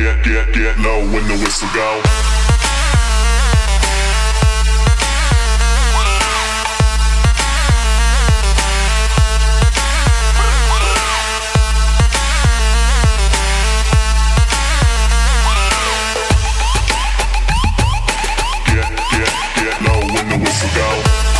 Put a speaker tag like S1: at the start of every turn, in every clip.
S1: get, get, get low when the whistle go. Get, get, get low when the whistle go.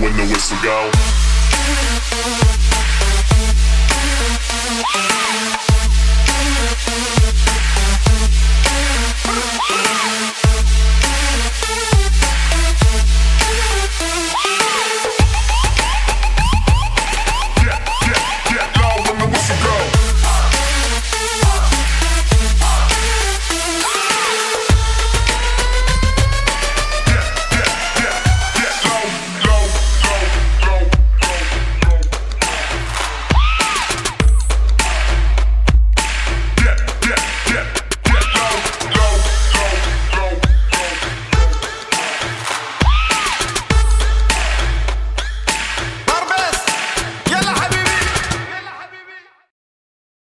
S1: when the whistle go.